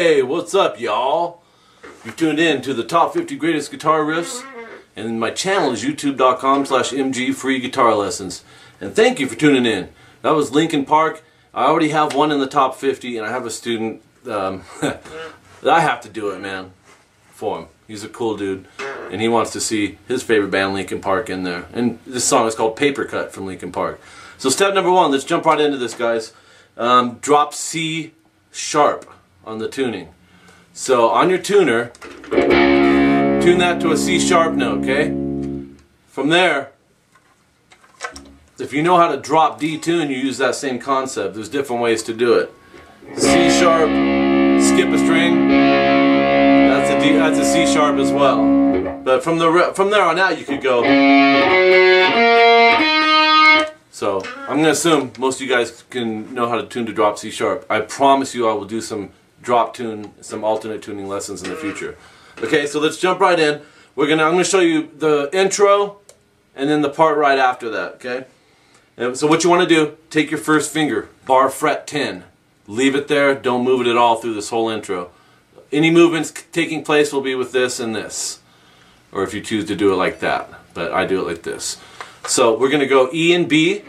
Hey, what's up, y'all? You've tuned in to the top 50 greatest guitar riffs, and my channel is youtube.com slash mg free guitar lessons. And thank you for tuning in. That was Linkin Park. I already have one in the top 50, and I have a student um, I have to do it, man, for him. He's a cool dude, and he wants to see his favorite band, Linkin Park, in there. And this song is called Paper Cut from Linkin Park. So step number one, let's jump right into this, guys. Um, drop C sharp on the tuning. So on your tuner, tune that to a C sharp note, okay? From there, if you know how to drop D tune, you use that same concept. There's different ways to do it. C sharp, skip a string, that's a D, that's a C sharp as well. But from the from there on out, you could go. So I'm gonna assume most of you guys can know how to tune to drop C sharp. I promise you, I will do some drop tune, some alternate tuning lessons in the future. Okay, so let's jump right in. We're gonna I'm gonna show you the intro and then the part right after that. Okay. And so what you want to do? Take your first finger, bar fret 10. Leave it there. Don't move it at all through this whole intro. Any movements taking place will be with this and this. Or if you choose to do it like that. But I do it like this. So we're to go E and B.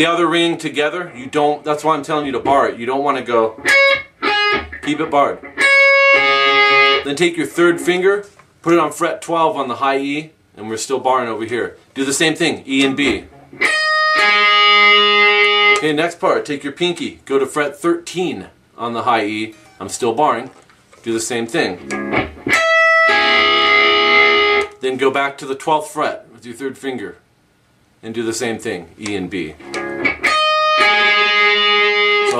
And other ring together? You don't, that's why I'm telling you to bar it. You don't want to go, keep it barred. Then take your third finger, put it on fret 12 on the high E, and we're still barring over here. Do the same thing, E and B. Okay, next part, take your pinky, go to fret 13 on the high E. I'm still barring. Do the same thing. Then go back to the 12th fret with your third finger and do the same thing, E and B.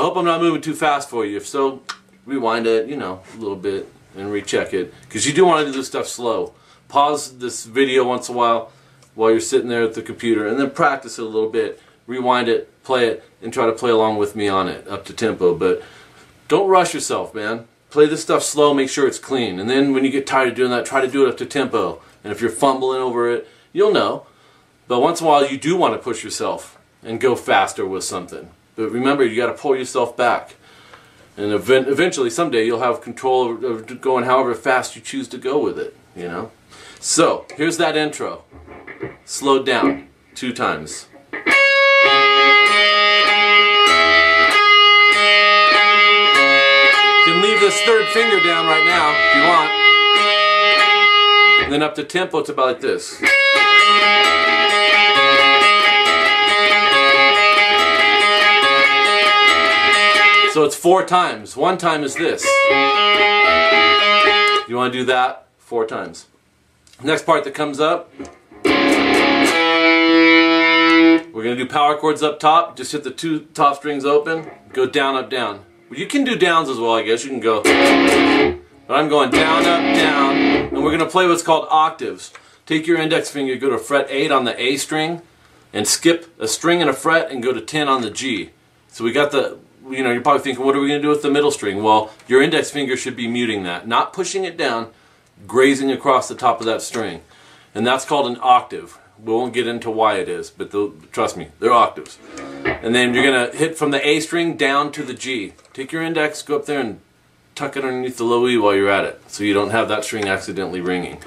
I hope I'm not moving too fast for you. If so, rewind it, you know, a little bit and recheck it. Because you do want to do this stuff slow. Pause this video once in a while while you're sitting there at the computer and then practice it a little bit. Rewind it, play it, and try to play along with me on it up to tempo. But don't rush yourself, man. Play this stuff slow, make sure it's clean. And then when you get tired of doing that, try to do it up to tempo. And if you're fumbling over it, you'll know. But once in a while, you do want to push yourself and go faster with something. But remember, you got to pull yourself back. And event eventually, someday, you'll have control of going however fast you choose to go with it, you know? So, here's that intro. Slowed down two times. You can leave this third finger down right now if you want. And then up to tempo, it's about like this. So it's four times. One time is this. You want to do that four times. Next part that comes up, we're going to do power chords up top. Just hit the two top strings open. Go down, up, down. You can do downs as well, I guess. You can go. But I'm going down, up, down. And we're going to play what's called octaves. Take your index finger, go to fret 8 on the A string, and skip a string and a fret and go to 10 on the G. So we got the, you know, you're probably thinking, what are we going to do with the middle string? Well, your index finger should be muting that, not pushing it down, grazing across the top of that string. And that's called an octave. We won't get into why it is, but trust me, they're octaves. And then you're going to hit from the A string down to the G. Take your index, go up there and tuck it underneath the low E while you're at it, so you don't have that string accidentally ringing.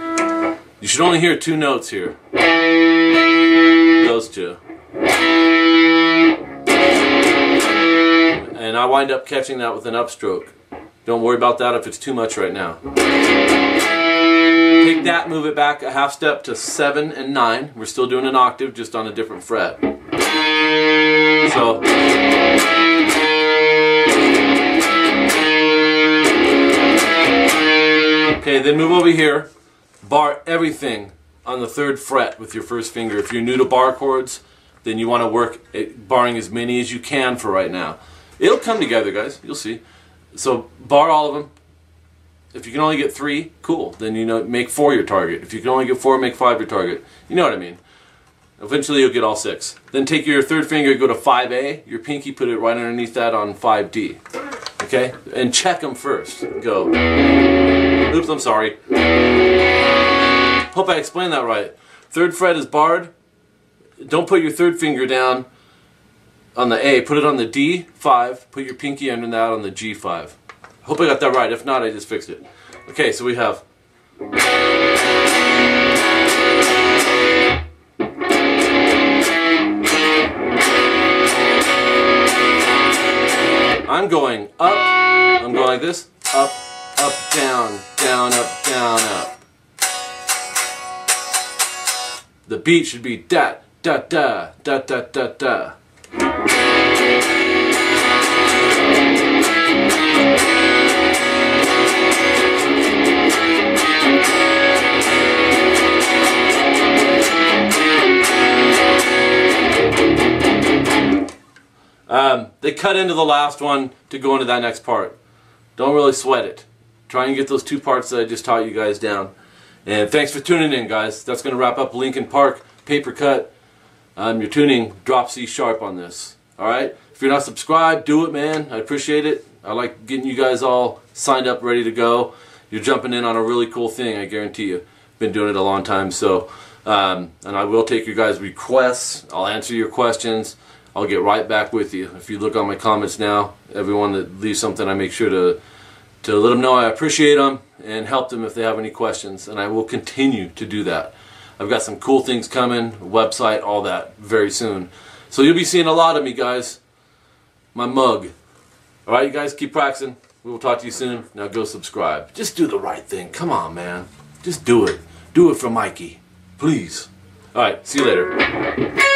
You should only hear two notes here. Those two. And I wind up catching that with an upstroke. Don't worry about that if it's too much right now. Take that, move it back a half step to 7 and 9. We're still doing an octave, just on a different fret. So. Okay, then move over here. Bar everything on the third fret with your first finger. If you're new to bar chords, then you want to work at barring as many as you can for right now. It'll come together, guys. You'll see. So bar all of them, if you can only get three, cool. Then you know make four your target. If you can only get four, make five your target. You know what I mean. Eventually you'll get all six. Then take your third finger, go to 5A, your pinky, put it right underneath that on 5D. Okay? And check them first. Go. Oops, I'm sorry. Hope I explained that right. Third fret is barred. Don't put your third finger down on the A, put it on the D5, put your pinky under that on the G5. Hope I got that right. If not, I just fixed it. Okay, so we have. I'm going up, I'm going like this, up, up, down, down, up, down, up. The beat should be da, da, da, da, da, da, da. Um, they cut into the last one to go into that next part. Don't really sweat it. Try and get those two parts that I just taught you guys down. And thanks for tuning in, guys. That's going to wrap up Linkin Park paper cut. Um, you're tuning drop C sharp on this. All right. If you're not subscribed, do it, man. I appreciate it. I like getting you guys all signed up, ready to go. You're jumping in on a really cool thing. I guarantee you. Been doing it a long time, so um, and I will take your guys' requests. I'll answer your questions. I'll get right back with you. If you look on my comments now, everyone that leaves something, I make sure to to let them know I appreciate them and help them if they have any questions. And I will continue to do that. I've got some cool things coming, website, all that very soon. So you'll be seeing a lot of me, guys. My mug. All right, you guys, keep practicing. We will talk to you soon. Now go subscribe. Just do the right thing. Come on, man. Just do it. Do it for Mikey. Please. All right, see you later.